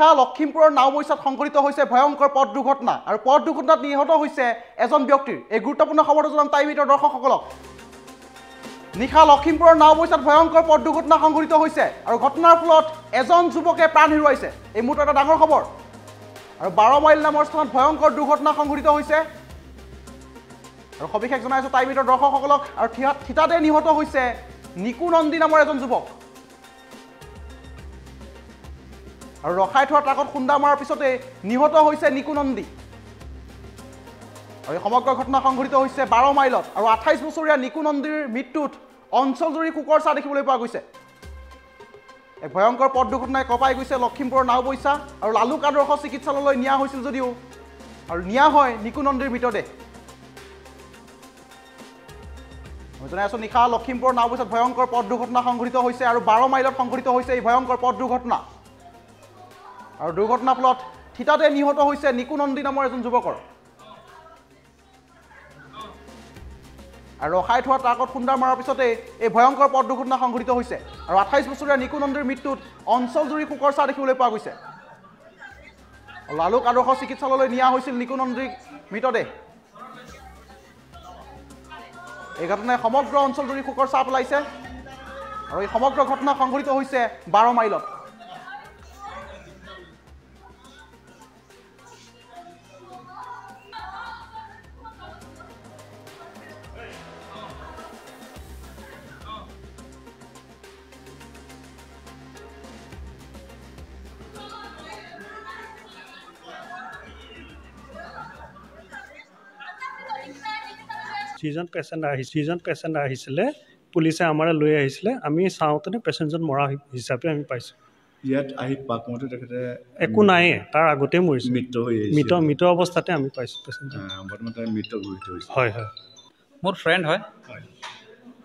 নিশা লখিমপুৰৰ নাওবৈচাত সংঘটিত হৈছে ভয়ংকৰ পথ দুৰ্ঘটনা। আৰু পথ দুৰ্ঘটনাত নিহত হৈছে এজন ব্যক্তিৰ। এই গুৰুত্বপূৰ্ণ খবৰটো জনাম টাইম মিটৰ দৰ্শকসকলক। নিশা লখিমপুৰৰ নাওবৈচাত ভয়ংকৰ পথ দুৰ্ঘটনা সংঘটিত হৈছে আৰু ঘটনাৰ ফলত এজন যুৱকে প্ৰাণ হেৰুৱাইছে। এই মুহূৰ্তত এটা ডাঙৰ খবৰ। আৰু বাৰ মাইল নামৰ স্থানত ভয়ংকৰ দুৰ্ঘটনা সংঘটিত হৈছে। আৰু সবিশেষ জনাইছোঁ টাইম মিটৰ দৰ্শকসকলক। আৰু থিতা থিতাতে নিহত হৈছে নিকু নন্দী নামৰ এজন যুৱক। আৰু ৰখাই থোৱা ট্ৰাকত খুন্দা মৰাৰ পিছতে নিহত হৈছে নিকু নন্দী। আৰু এই সমগ্ৰ ঘটনা সংঘটিত হৈছে বাৰ মাইলত আৰু আঠাইছ বছৰীয়া নিকু নন্দীৰ মৃত্যুত অঞ্চলজুৰি শোকৰ চাহ দেখিবলৈ পোৱা গৈছে। এক ভয়ংকৰ পথ দুৰ্ঘটনাই কঁপাই গৈছে লখিমপুৰৰ নাওবৈচা আৰু লালুক আদৰ্শ চিকিৎসালয়লৈ নিয়া হৈছিল যদিও আৰু নিয়া হয় নিকু নন্দীৰ মৃতদেহ। আমি জনাই আছোঁ নিশা লখিমপুৰৰ নাওবৈচাত ভয়ংকৰ পথ দুৰ্ঘটনা সংঘটিত হৈছে আৰু বাৰ মাইলত সংঘটিত হৈছে এই ভয়ংকৰ পথ দুৰ্ঘটনা। আৰু দুৰ্ঘটনাৰ ফলত থিতাতে নিহত হৈছে নিকু নন্দী নামৰ এজন যুৱকৰ। আৰু ৰখাই থোৱা ট্ৰাকত খুন্দা মৰাৰ পিছতে এই ভয়ংকৰ পথ দুৰ্ঘটনা সংঘটিত হৈছে। আৰু আঠাইছ বছৰীয়া নিকু নন্দীৰ মৃত্যুত অঞ্চলজুৰি শোকৰ চাহ দেখিবলৈ পোৱা গৈছে। লালুক আদৰ্শ চিকিৎসালয়লৈ নিয়া হৈছিল নিকু নন্দীৰ মৃতদেহ। এই ঘটনাই সমগ্ৰ অঞ্চলজুৰি শোকৰ চাহ পেলাইছে। আৰু এই সমগ্ৰ ঘটনা সংঘটিত হৈছে বাৰ মাইলত। যিজন পেচেণ্ট আহিছিল যিজন পেচেণ্ট আহিছিলে পুলিচে আমাৰ লৈ আহিছিলে আমি চাওঁতেনে পেচেণ্টজন মৰা হি- হিচাপে আমি পাইছোঁ। ইয়াত আহি পাকমতে তেখেতে একো নাইয়ে তাৰ আগতেই মৰিছে। মৃত হৈ মৃত মৃত অৱস্থাতে আমি পাইছোঁ আহ, বৰ্তমান তেওঁ মৃত হৈছে হয় হয়। মোৰ ফ্ৰেণ্ড হয়।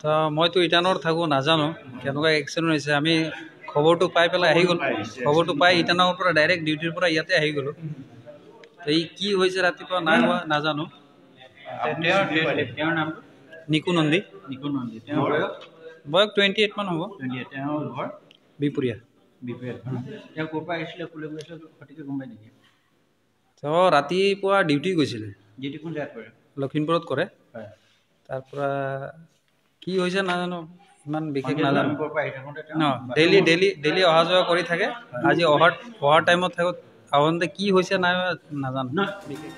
তো মইতো ইটানত থাকোঁ নাজানো কেনেকুৱা এক্সিডেণ্ট হৈছে আমি খবৰটো পাই পেলাই আহি গ'লোঁ। খবৰটো পাই ইটানৰ পৰা ডাইৰেক্ট ডিউটিৰ পৰা ইয়াতে আহি গ'লোঁ। তো এই কি হৈছে ৰাতিপুৱা নাই হোৱা নাজানো। তেওঁৰ নামটো নিকু নন্দী নিকুন নন্দী তেওঁৰ বয়স বয়স টুৱেণ্টি এইটমান হ'ব দিয়ে তেওঁৰ ঘৰ বিপুৰীয়া বিপৰীত তেওঁ ক'ৰ পৰা আহিছিলে ক'লৈ গৈছিলে সঠিকে গম পাই নেকি তো ৰাতিপুৱা ডিউটি গৈছিলে যিটো কোন জেগাত কৰে লখিমপুৰত কৰে হয় তাৰ পৰা কি হৈছে নাজানো ইমান বিশেষ নাজানো তেওঁ ডেইলি ডেইলি ডেইলি অহা যোৱা কৰি থাকে আজি অহাৰ অহাৰ টাইমত থাকোঁ আহোঁতে কি হৈছে নাই নাজানো বিশেষ